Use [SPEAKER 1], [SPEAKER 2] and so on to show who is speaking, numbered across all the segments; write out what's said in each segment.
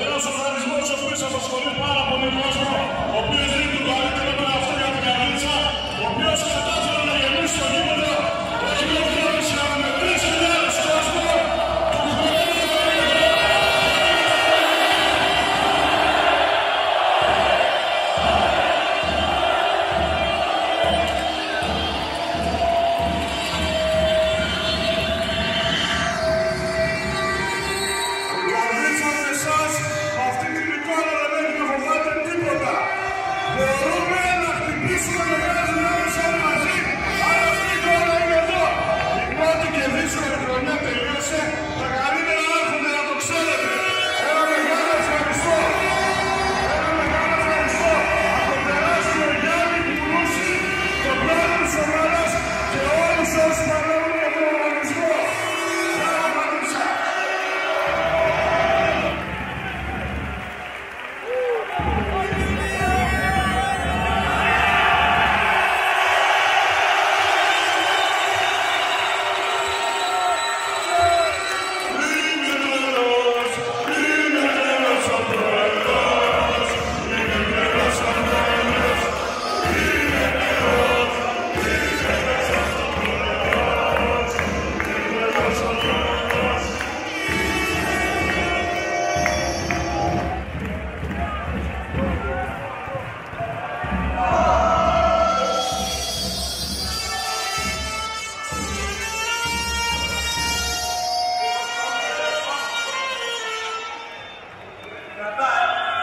[SPEAKER 1] Ένας οργανισμό ο οποίος απασχολεί πάρα πολύ κόσμο, ο οποίος δίνει το αντίκτυπο αυτό.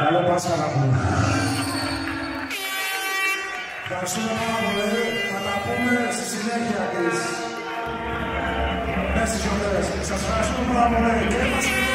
[SPEAKER 1] Καλό Πάσχα να πούμε. Ευχαριστούμε πάρα πολύ. Θα τα πούμε στη συνέχεια της μέσα στις γιορτές. Σας ευχαριστούμε πάρα πολύ. Και